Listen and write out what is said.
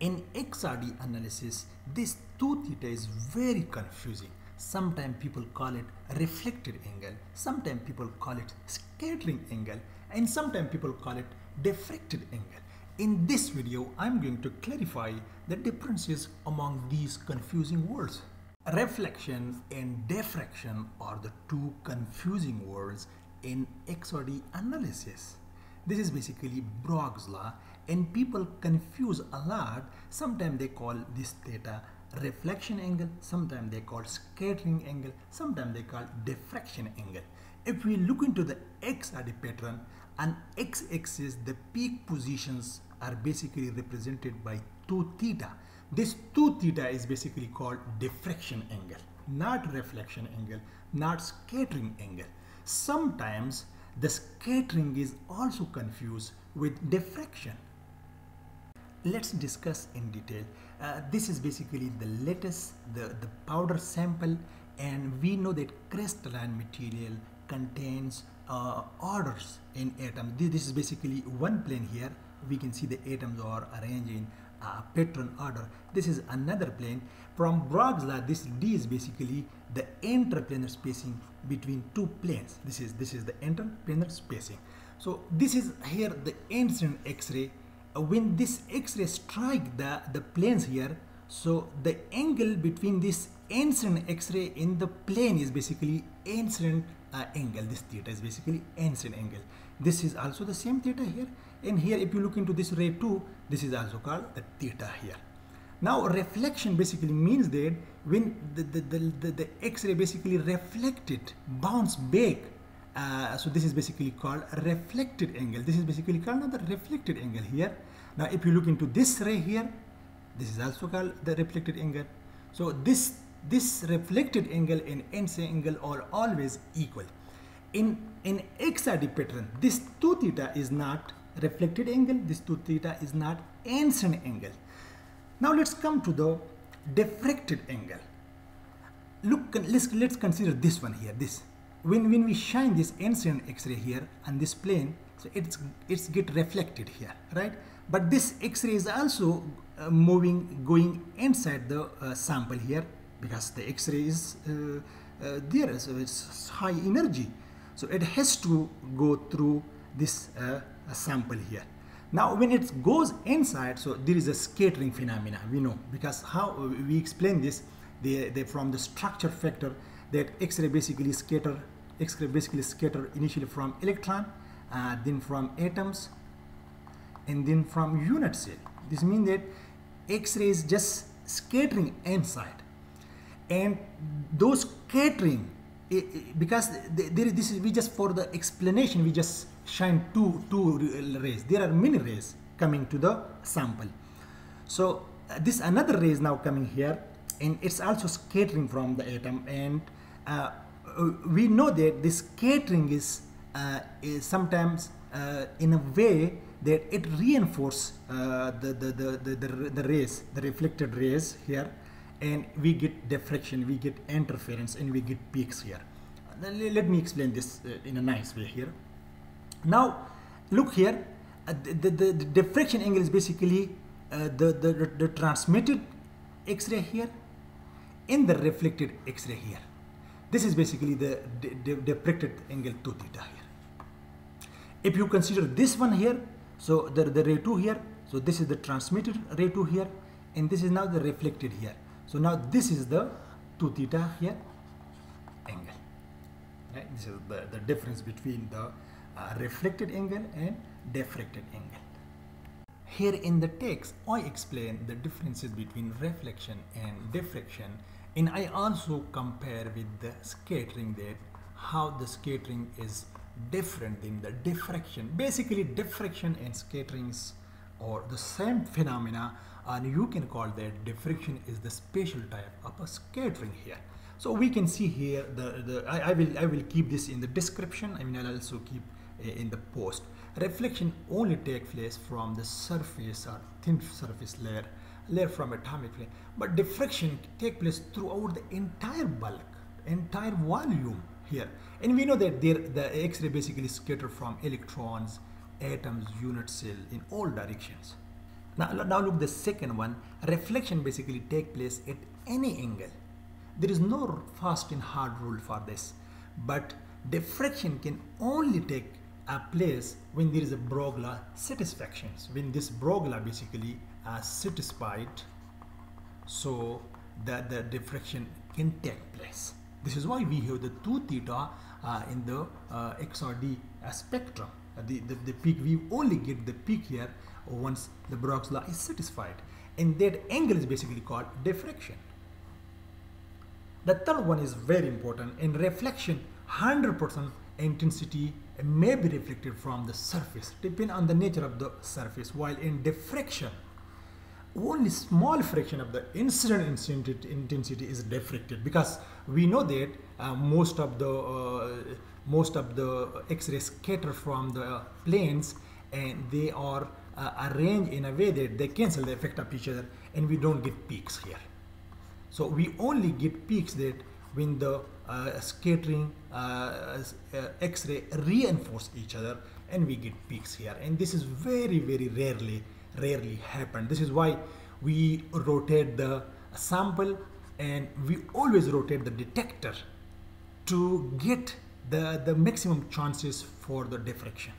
In XRD analysis, this 2 theta is very confusing. Sometimes people call it reflected angle, sometimes people call it scattering angle, and sometimes people call it diffracted angle. In this video, I'm going to clarify the differences among these confusing words. Reflection and diffraction are the two confusing words in XRD analysis. This is basically Bragg's law and people confuse a lot. Sometimes they call this theta reflection angle, sometimes they call scattering angle, sometimes they call diffraction angle. If we look into the XRD pattern, on x-axis the peak positions are basically represented by 2 theta. This 2 theta is basically called diffraction angle, not reflection angle, not scattering angle. Sometimes the scattering is also confused with diffraction. Let's discuss in detail. Uh, this is basically the latest, the, the powder sample and we know that crystalline material contains uh, orders in atoms. This is basically one plane here. We can see the atoms are arranged in uh, pattern order. This is another plane. From Bragg's law, this D is basically the interplanar spacing between two planes. This is this is the interplanar spacing. So this is here the incident X-ray. Uh, when this X-ray strike the the planes here, so the angle between this incident X-ray in the plane is basically incident uh, angle. This theta is basically incident angle. This is also the same theta here. And here, if you look into this ray 2, this is also called the theta here. Now, reflection basically means that when the, the, the, the, the X-ray basically reflected, bounce back, uh, so this is basically called reflected angle. This is basically called another reflected angle here. Now, if you look into this ray here, this is also called the reflected angle. So this this reflected angle and incident angle are always equal. In in XRD pattern, this 2 theta is not reflected angle, this 2 theta is not incident angle. Now let's come to the diffracted angle. Look, let's, let's consider this one here, this. When, when we shine this incident X-ray here on this plane, so it's, it's get reflected here, right? But this X-ray is also uh, moving, going inside the uh, sample here because the X-ray is uh, uh there, so it's high energy. So it has to go through this uh, sample here. Now when it goes inside, so there is a scattering phenomena, we know, because how we explain this, they, they from the structure factor that X-ray basically scatter, X-ray basically scatter initially from electron, uh, then from atoms, and then from unit cell. This means that X-ray is just scattering inside. And those scattering, because there is, this is we just for the explanation, we just shine two, two rays. There are many rays coming to the sample. So uh, this another ray is now coming here and it's also scattering from the atom and uh, uh we know that this scattering is, uh, is sometimes uh, in a way that it reinforces uh, the, the, the, the, the rays, the reflected rays here and we get diffraction, we get interference and we get peaks here. Let me explain this in a nice way here. Now, look here, uh, the, the, the, diffraction angle is basically uh, the, the, the transmitted X-ray here and the reflected X-ray here. This is basically the diffracted angle 2 theta here. If you consider this one here, so the, the ray 2 here, so this is the transmitted ray 2 here, and this is now the reflected here. So now this is the 2 theta here angle. Right? This is the, the difference between the uh, reflected angle and diffracted angle. Here in the text, I explain the differences between reflection and diffraction and I also compare with the scattering that how the scattering is different than the diffraction. Basically diffraction and scatterings are the same phenomena and you can call that diffraction is the special type of a scattering here. So we can see here the, the I, I will I will keep this in the description. I mean I'll also keep eh, in the post. Reflection only take place from the surface or thin surface layer, layer from atomic layer. But diffraction take place throughout the entire bulk, entire volume here. And we know that there, the X-ray basically scatter from electrons, atoms, unit cell in all directions. Now, now look the second one. Reflection basically take place at any angle. There is no fast and hard rule for this, but diffraction can only take a place when there is a Bragg law satisfaction. When this Bragg law basically satisfied, so that the diffraction can take place. This is why we have the 2 theta uh, in the uh, XRD uh, spectrum. Uh, the, the, the peak, we only get the peak here once the Bragg law is satisfied. And that angle is basically called diffraction. The third one is very important. In reflection, 100% intensity may be reflected from the surface, depending on the nature of the surface. While in diffraction, only small fraction of the incident intensity is diffracted because we know that uh, most of the uh, most of the X-rays scatter from the planes and they are uh, arranged in a way that they cancel the effect of each other and we don't get peaks here. So we only get peaks that when the uh, scattering uh, uh, X-ray reinforce each other and we get peaks here and this is very very rarely rarely happen. This is why we rotate the sample and we always rotate the detector to get the, the maximum chances for the diffraction.